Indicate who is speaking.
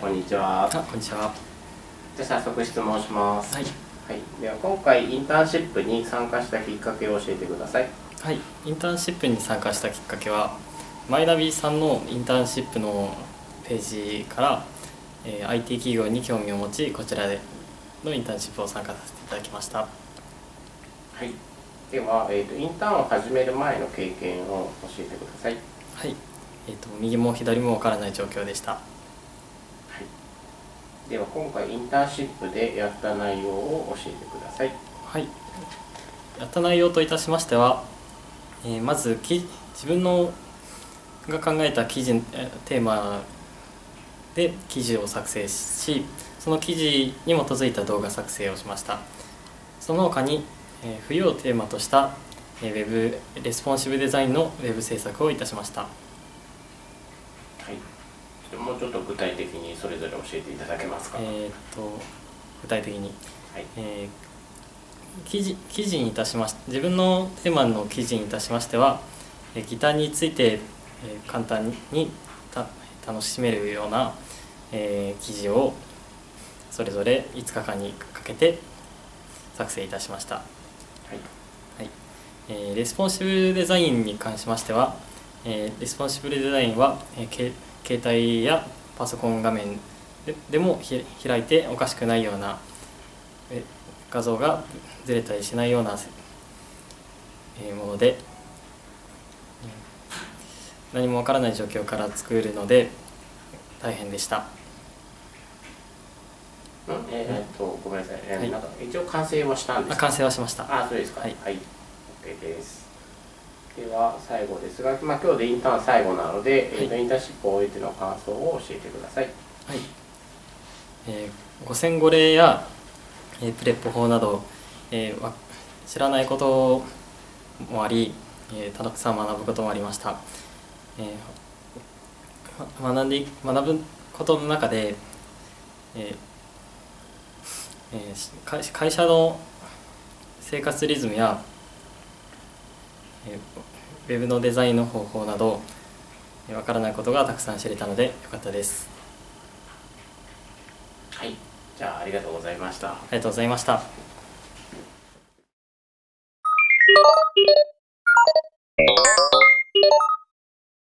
Speaker 1: こんにちは。
Speaker 2: じゃあ早速質問します。
Speaker 1: はい。
Speaker 2: はい。では今回インターンシップに参加したきっかけを教えてください。
Speaker 1: はい。インターンシップに参加したきっかけは、マイナビさんのインターンシップのページから、えー IT 企業に興味を持ち、こちらでのインターンシップを参加させていただきました。
Speaker 2: はい。では、えーと、インターンを始める前の経験を教えてください。
Speaker 1: はい。えっ、と、右も左もわからない状況でした。
Speaker 2: では今回インターンシップでやった内容を教えてください。
Speaker 1: はい。やった内容といたしましては、えーまずき自分のが考えた記事テーマで記事を作成しその記事に基づいた動画作成をしましたその他に、えー冬をテーマとした、えーウェブレスポンシブデザインのウェブ制作をいたしました。
Speaker 2: もうちょっと具体的にそれぞれ教えていただけますか？
Speaker 1: えーっと具体的に
Speaker 2: はい。
Speaker 1: えー記事記事にいたしまし自分のテーマの記事にいたしましては、えーギターについて、えー簡単にた楽しめるような、えー記事をそれぞれ5日間にかけて作成いたしました、
Speaker 2: はい。
Speaker 1: はいえーレスポンシブデザインに関しましては、えーレスポンシブデザインは、えーけ携帯やパソコン画面ででもひ開いておかしくないようなえ画像がずれたりしないような、えーものでうん何もわからない状況から作るので大変でした
Speaker 2: うんえーえーっとごめんなさい。えー
Speaker 1: はい
Speaker 2: なんか一応完成はしたんですか？
Speaker 1: あ完成はしました
Speaker 2: あ、そうですか。
Speaker 1: はい
Speaker 2: はい。OK です。では最後ですが、まあ今日でインターン最後なので、えーとインターンシップを終えての感想を教えてください。
Speaker 1: はい、えー、5000語例や、えープレップ法など、えーわ知らないこともあり、えーたくさん学ぶこともありました、えーま学んでい学ぶことの中で、えーえーし会会社の生活リズムや、えーウェブのデザインの方法などわからないことがたくさん知れたのでよかったです。
Speaker 2: はい。じゃあありがとうございました。
Speaker 1: ありがとうございました。